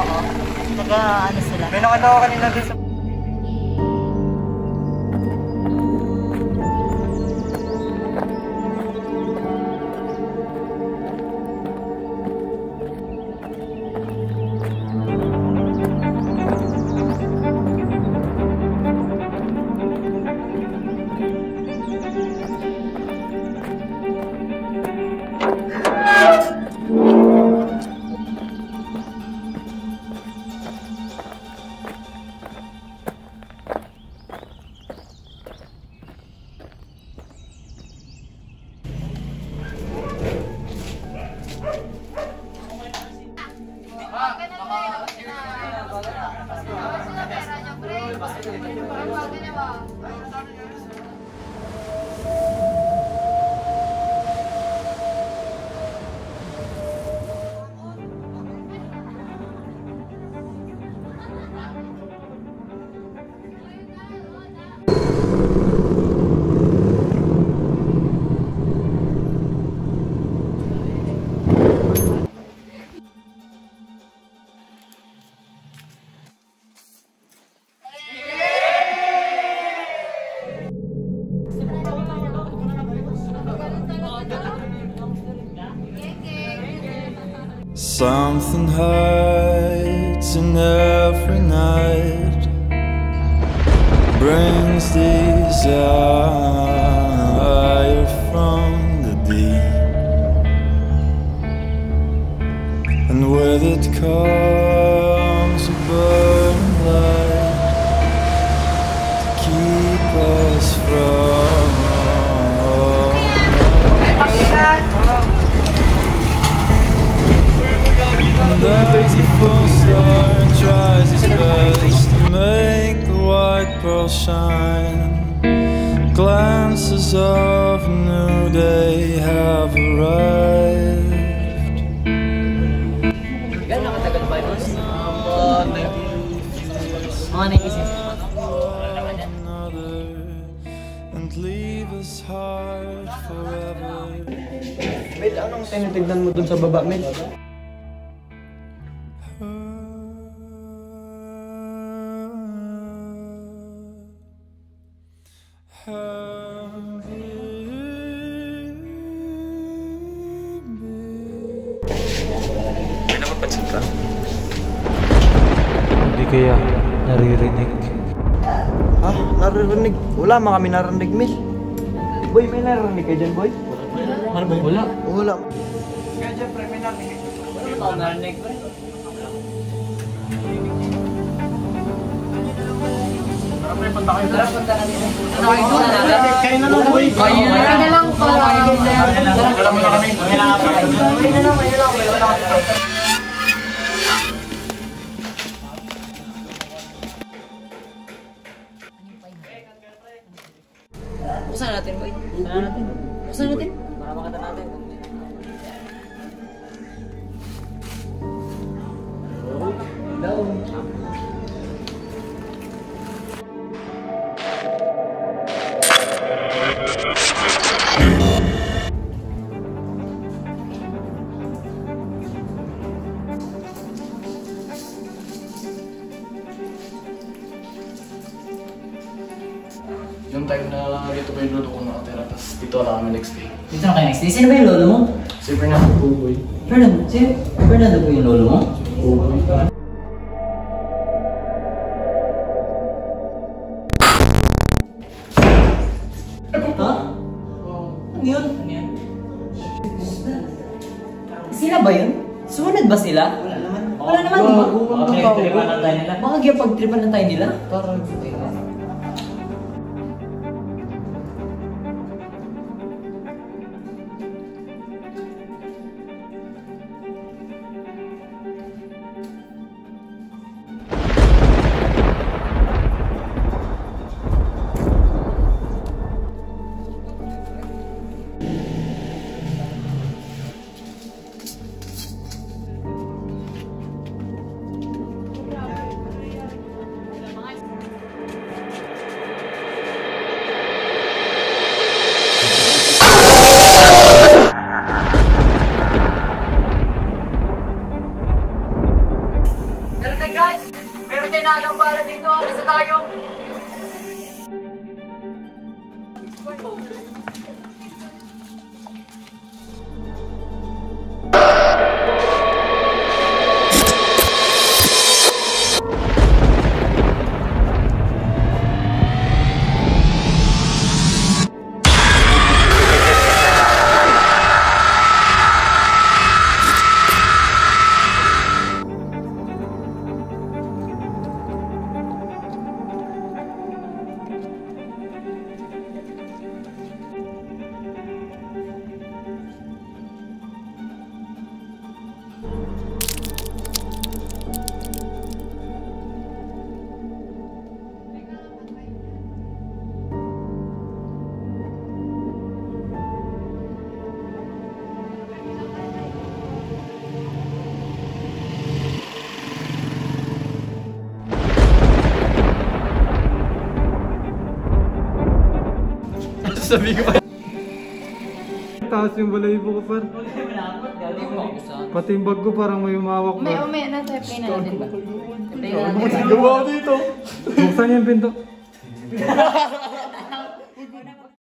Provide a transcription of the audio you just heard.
Oo. Nag, ano sila. May nakatawa kanina doon sa... Something hurts in every night. Brings desire from the deep. And with it comes a Of new day have arrived. Gano'n katagal ba yun? Mga 96. Another and leave us hard forever. Mel, anong tinitignan mo dun sa baba, Mel? Kaya naririnig. Ha? Naririnig? Wala man kami narinig, Mel. Boy, may narinig ka dyan, boy? Ano ba? Wala. Wala. Ano narinig ko? Kayo na lang, boy. Kayo na lang po. Buksan Buksan na dito pa yung lolo ko nakatira, tapos dito na kami next day. Dito na kayo next day. Sino ba yung lolo mo? Si Fernando Buboy. Fernando. Si Fernando po yung lolo mo? Buboy. Ha? Ano yun? Ano yun? Sila ba yun? Sumunod ba sila? Wala naman. Wala naman, di ba? Baka pinagtripan lang tayo nila. Baka pagtripan lang tayo nila? guys. Meron din nalang para dito. Ano Alisa tayo. Oh. Sabi ko Taas yung balayibo ko, par. Pati yung bag ko parang may umawak May ba? umay na tayo, play na natin ba? Natin. Gawa dito. Buksan yung pinto.